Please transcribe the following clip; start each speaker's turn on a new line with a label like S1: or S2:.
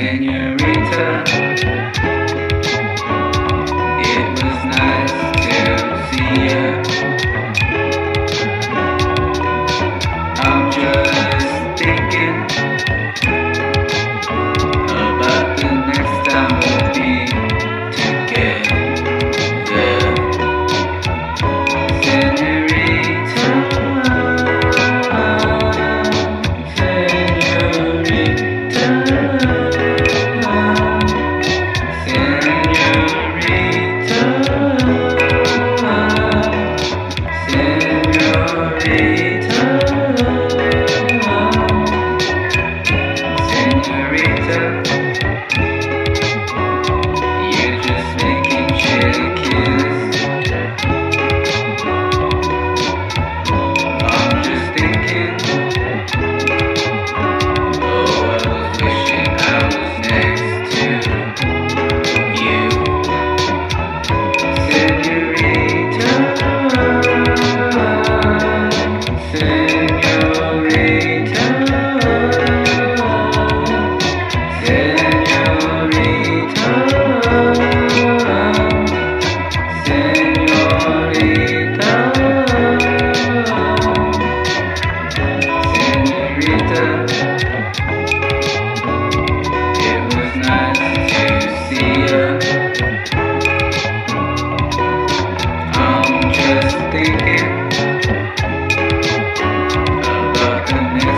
S1: senorita. Amen.